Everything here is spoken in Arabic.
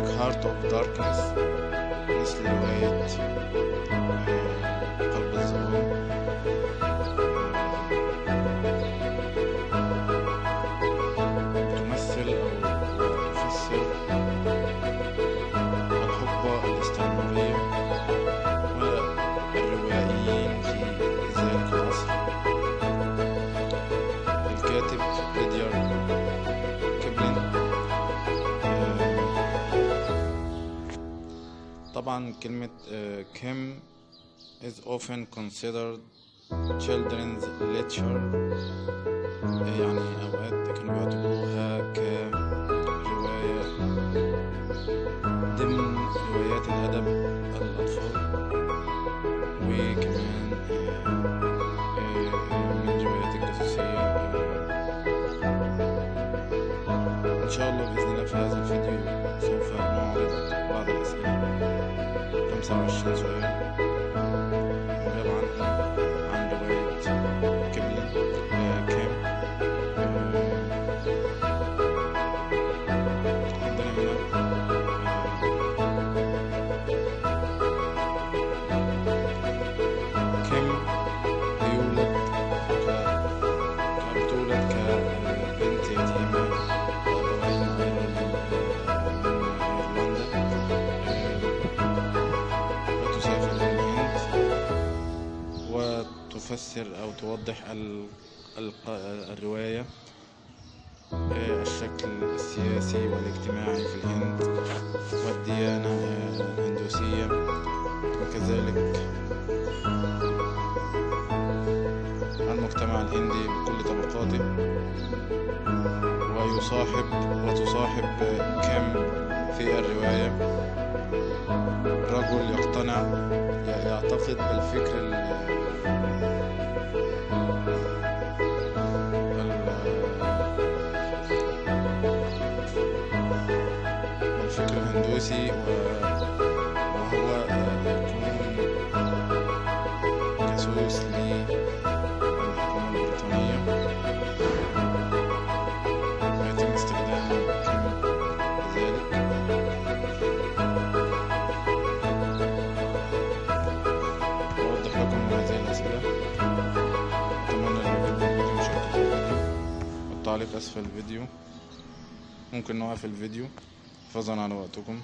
black heart of darkness. طبعا كلمة آه، كيم is often considered children's literature آه، يعني أوقات كانوا بيعتبروها كرواية 到二十 وتفسر أو توضح الرواية آه، الشكل السياسي والاجتماعي في الهند والديانة آه، الهندوسية وكذلك المجتمع الهندي بكل طبقاته. ويصاحب وتصاحب كيم في الرواية. رجل يقتنع يعتقد بالفكر ال- ال- الفكر الهندوسي وهو يكون جاسوس للحكومة البريطانية ويتم استخدام كيم لذلك أوضح لكم هذه والتعليق أسفل الفيديو. ممكن نوقف الفيديو. حفاظا على وقتكم.